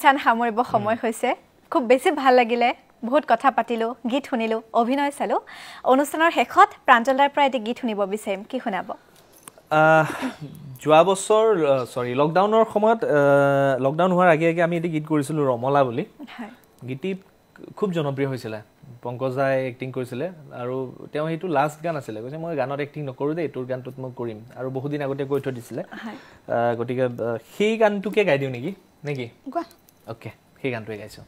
অনুষ্ঠান সামৰিব সময় হৈছে। খুব বেছি ভাল লাগিলে। বহুত কথা পাতিলোঁ গীত শুনিলোঁ অভিনয় চালোঁ। অনুষ্ঠানৰ শেষত প্ৰাঞ্জলদাৰ পৰা এটি গীত শুনিব বিচাৰিম। কি শুনাব? যোৱা বছৰ চৰি লকডাউনৰ সময়ত লকডাউন হোৱাৰ আগে আগে আমি এটি গীত কৰিছিলোঁ ৰমলা বুলি। গীতটি খুব জনপ্ৰিয় হৈছিলে। পংকজাই এক্টিং কৰিছিলে আৰু তেওঁ সেইটো লাষ্ট গান আছিলে। কৈছে মই গানত এক্টিং নকৰোঁ দেই তোৰ গানটোত মই কৰিম। আৰু বহুদিন আগতে কৈ থৈ দিছিলে। গতিকে সেই গানটোকে গাই দিওঁ নেকি? নেকি অ'কে সেই গানটোৱে গাইছোঁ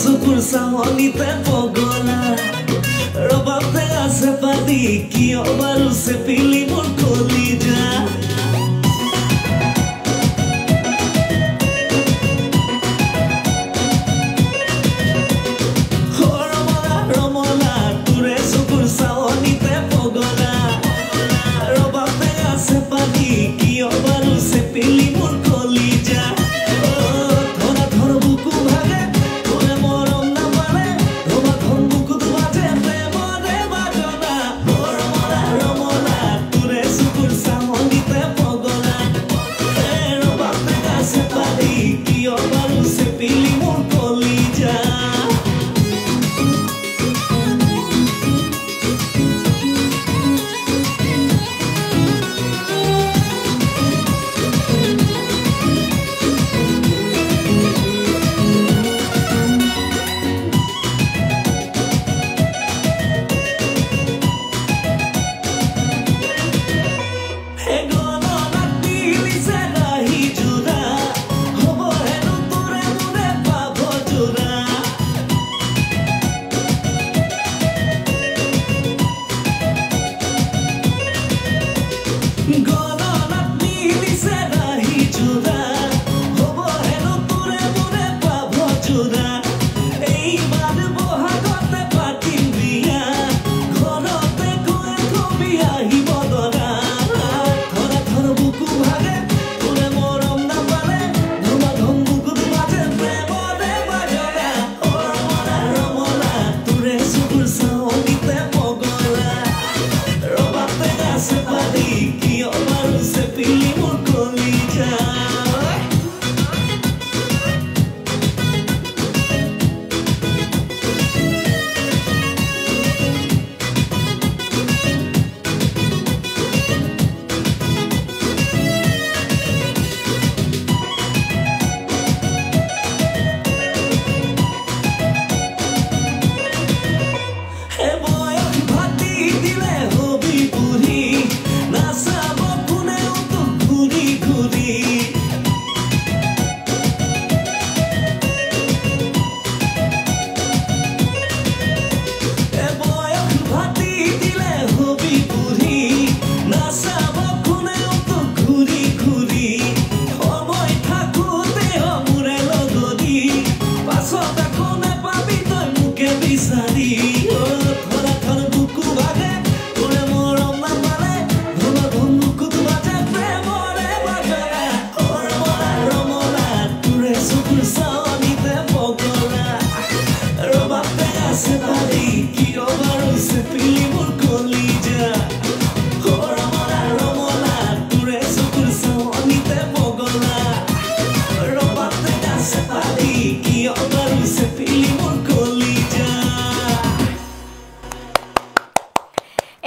চকুৰ চাৱনিতে পগলা ৰবাতে আছে পাতি কিয় বাৰু চেপিলি মোৰ কলিজা?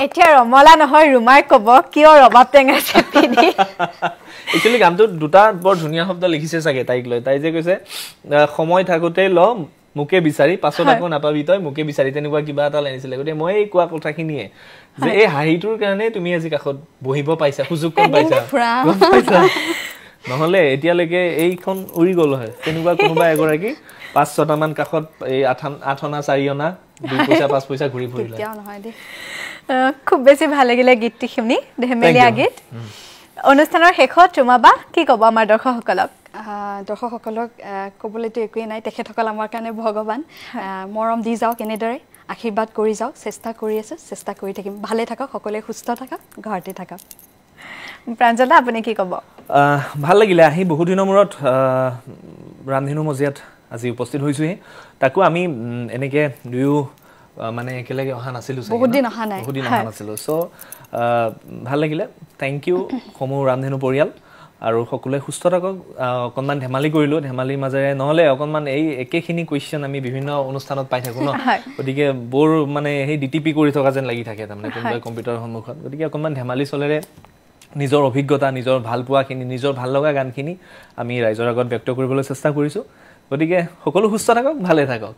এতিয়া ৰমলা নহয় ৰুমাই ক'ব কিয় ৰবাব টেঙা চেপি দি একচুৱেলি গানটোত দুটা বৰ ধুনীয়া শব্দ লিখিছে চাগে তাইক লৈ তাই যে কৈছে সময় থাকোঁতে ল মোকে বিচাৰি পাছত। আকৌ নাপাবি তই মোকে বিচাৰি তেনেকুৱা কিবা এটা লাগিছিলে গতিকে মই এই কোৱা কথাখিনিয়ে যে এই হাঁহিটোৰ কাৰণে তুমি আজি কাষত বহিব পাইছা সুযোগ। গম পাইছা? নহ'লে এতিয়ালৈকে এইখন উৰি গ'ল হয়। তেনেকুৱা কোনোবা এগৰাকী পাঁচ ছটামান কাষত এই আঠ আঠ অনা চাৰি অনা দুই পইচা পাঁচ পইচা ঘূৰি ফুৰিলে। খুব বেছি ভাল লাগিলে গীতটি শুনি। ধেমেলীয়া. গীত। অনুষ্ঠানৰ শেষত চুমাবা কি ক'ব আমাৰ দৰ্শকসকলক? দৰ্শকসকলক ক'বলৈতো একোৱেই নাই তেখেতসকল আমাৰ কাৰণে ভগৱান। মৰম দি যাওক এনেদৰে আশীৰ্বাদ কৰি যাওক চেষ্টা কৰি আছোঁ চেষ্টা কৰি থাকিম। ভালে থাকক সকলোৱে সুস্থ থাকক ঘৰতে থাকক। প্ৰাঞ্জল দা আপুনি কি ক'ব? ভাল লাগিলে। আহি বহুত দিনৰ মূৰত আহ, ৰামধেনু মজিয়াত আজি উপস্থিত হৈছোহি। তাকো আমি এনেকে দুয়ো মানে একেলগে অহা নাছিলো চাগে বহুত ন? দিন অহা নাই। বহুত দিন অহা নাছিলো। চ' ভাল লাগিলে। থেংক ইউ সমূহ ৰামধেনু পৰিয়াল। আৰু সকলোৱে সুস্থ থাকক। অকণমান ধেমালি কৰিলোঁ। ধেমালিৰ মাজেৰে নহ'লে অকণমান এই একেখিনি কুৱেশ্যন আমি বিভিন্ন অনুষ্ঠানত পাই থাকোঁ ন। গতিকে বৰ মানে সেই ডি টি পি কৰি থকা যেন লাগি থাকে তাৰমানে কোনোবাই কম্পিউটাৰৰ সন্মুখত। গতিকে অকণমান ধেমালি চলেৰে নিজৰ অভিজ্ঞতা নিজৰ ভাল পোৱাখিনি নিজৰ ভাল লগা গানখিনি আমি ৰাইজৰ আগত ব্যক্ত কৰিবলৈ চেষ্টা কৰিছোঁ। গতিকে সকলো সুস্থ থাকক ভালে থাকক।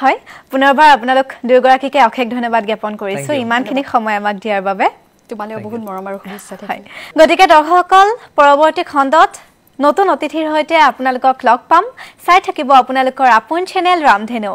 হয় পুনৰবাৰ আপোনালোক দুয়োগৰাকীকে অশেষ ধন্যবাদ জ্ঞাপন কৰিছোঁ. ইমানখিনি সময় আমাক দিয়াৰ বাবে। তোমালৈও বহুত মৰম আৰু শুভেচ্ছা হয় গতিকে দৰ্শকসকল পৰৱৰ্তী খণ্ডত নতুন অতিথিৰ সৈতে আপোনালোকক লগ পাম। চাই থাকিব আপোনালোকৰ আপোন চেনেল ৰামধেনু।